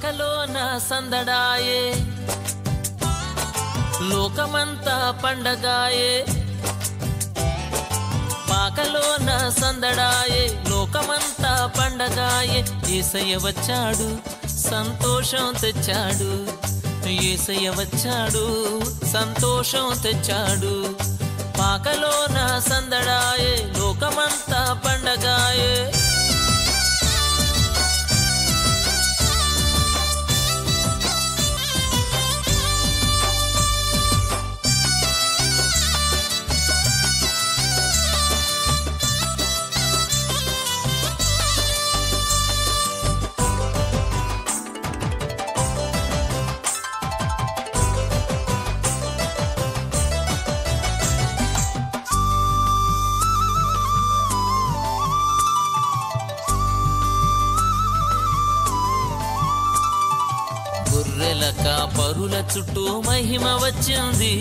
పాకలోన సందడాయే. లోకమంతా పండగాయే. పాకలోన సందడాయే. లోకమంతా పండగాయే. ఏసయ్య వచ్చాడు సంతోషం తెచ్చాడు. ఏసయ్య వచ్చాడు సంతోషం తెచ్చాడు. పాకలోన సందడాయే. లోకమంతా గొర్రెల కాపరుల చుట్టూ మహిమ వచ్చింది.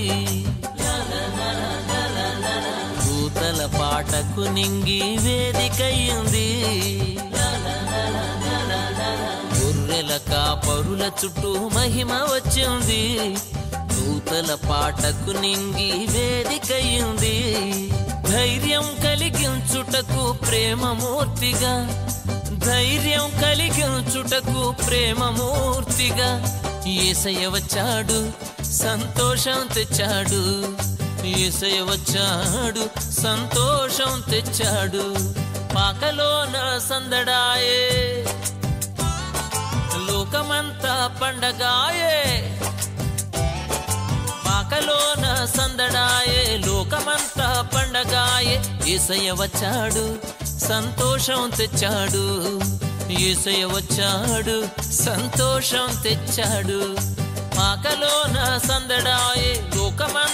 దూతల పాటకు నింగి వేదికయ్యింది. గొర్రెల కాపరుల చుట్టూ మహిమ వచ్చింది. దూతల పాటకు నింగి వేదికయ్యింది. ధైర్యం కలిగించుటకు ప్రేమమూర్తిగా ధైర్యం కలిగించుటకు ప్రేమమూర్తిగా ఏసయ్య వచ్చాడు సంతోషం తెచ్చాడు. ఏసయ్య వచ్చాడు సంతోషం తెచ్చాడు. పాకలోన సందడాయే లోకమంతా పండగాయే. పాకలోన సందడాయే లోకమంతా పండగాయే. ఏసయ్య వచ్చాడు సంతోషం తెచ్చాడు. ఏసయ్య వచ్చాడు సంతోషం తెచ్చాడు. పాకలోన సందడాయే లోకమా